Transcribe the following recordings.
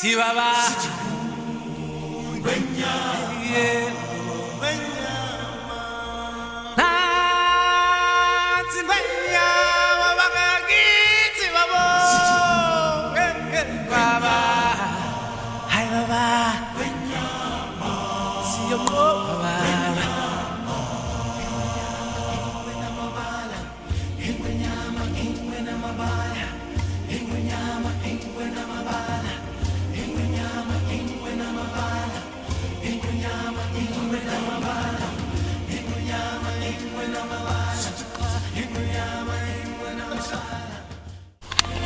Chihuahua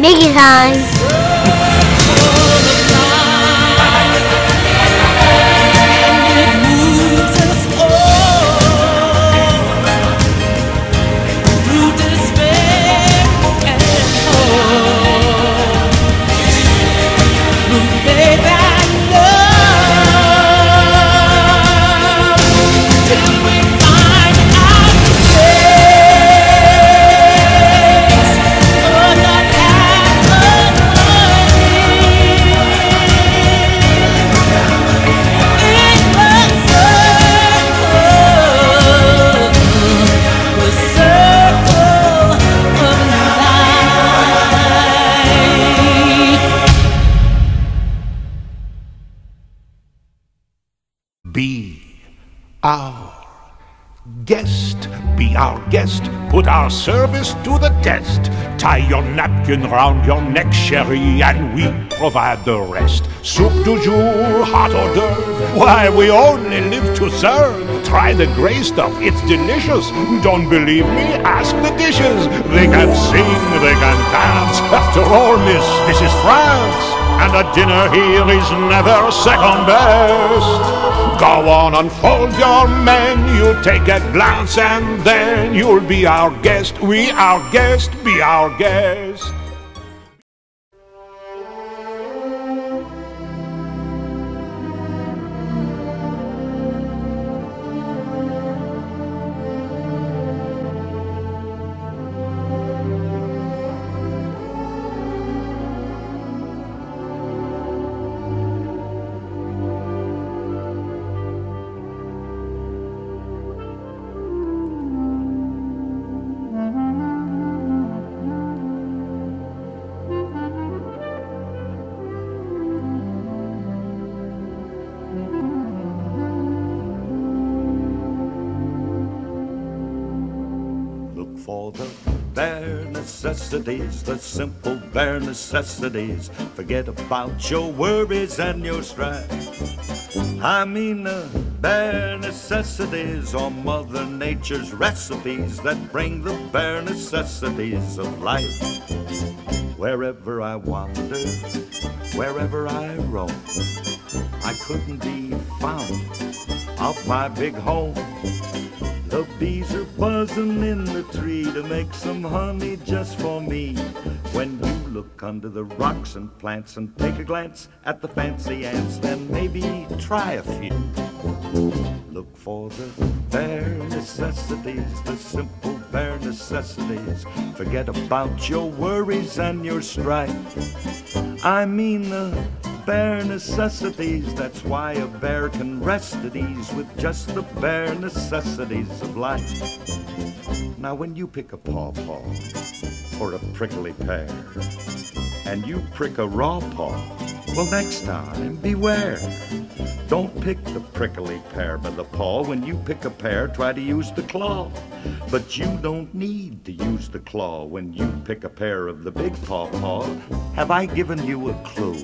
Mickey time. Our guest. Be our guest. Put our service to the test. Tie your napkin round your neck, sherry, and we provide the rest. Soup du jour, hot hors d'oeuvre. Why, we only live to serve. Try the gray stuff, it's delicious. Don't believe me? Ask the dishes. They can sing, they can dance. After all, miss, this is France. And a dinner here is never second best. Go on, unfold your menu, take a glance, and then you'll be our guest. We, our guest, be our guest. For the bare necessities, the simple bare necessities. Forget about your worries and your strife. I mean the bare necessities or Mother Nature's recipes that bring the bare necessities of life. Wherever I wander, wherever I roam, I couldn't be found off my big home. The bees are buzzing in the tree to make some honey just for me. When you look under the rocks and plants and take a glance at the fancy ants, then maybe try a few. Look for the bare necessities, the simple bare necessities. Forget about your worries and your strife. I mean the bare necessities. That's why a bear can rest at ease with just the bare necessities of life. Now, when you pick a pawpaw or a prickly pear, and you prick a raw paw, well, next time, beware. Don't pick the prickly pear by the paw. When you pick a pear, try to use the claw. But you don't need to use the claw when you pick a pear of the big paw paw. Have I given you a clue?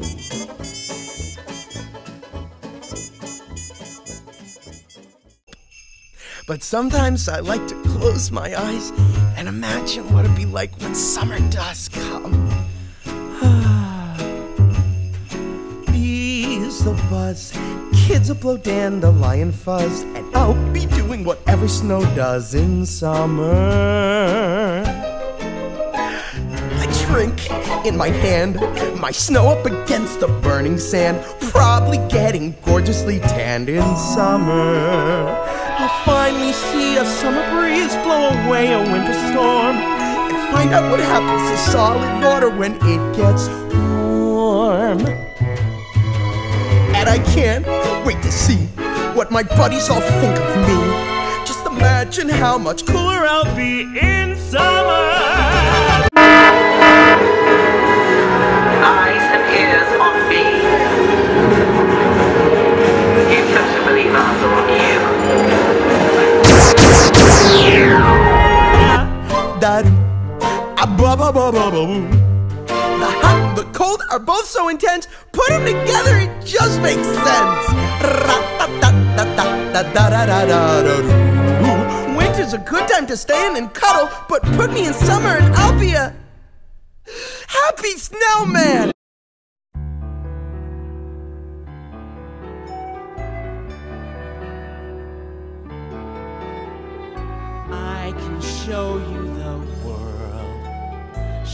But sometimes I like to close my eyes and imagine what it'd be like when summer does Bees will buzz, kids will blow dandelion fuzz, and I'll be doing whatever snow does in summer. I drink in my hand, my snow up against the burning sand, probably getting gorgeously tanned in summer. I'll finally see a summer breeze blow away a winter storm, and find out what happens to solid water when it gets warm. And I can't wait to see what my buddies all think of me. Just imagine how much cooler I'll be in summer. eyes and ears on me. You have to believe eyes are on you. Da a ba ba ba ba ba are both so intense. Put them together, it just makes sense. Winter's a good time to stay in and cuddle, but put me in summer and I'll be a happy snowman. I can show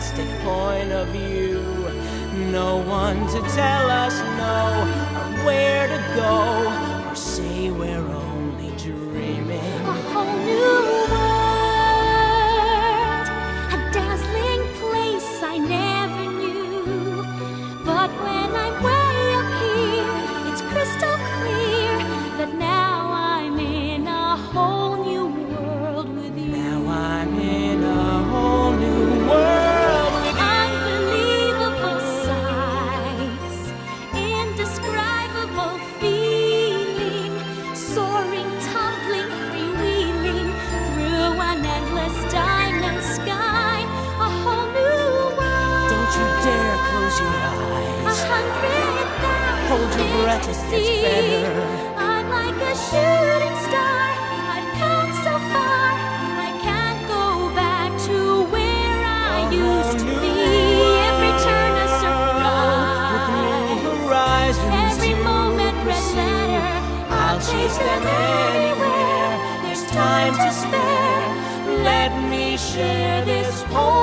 fantastic point of view. No one to tell us no, or where to go, Hold your breath, to see. better. I'm like a shooting star. I've come so far. I can't go back to where I A used to be. Every turn a world with new surprise. horizons Every moment red letter. I'll chase them anywhere. There's time to spare. Let me share this whole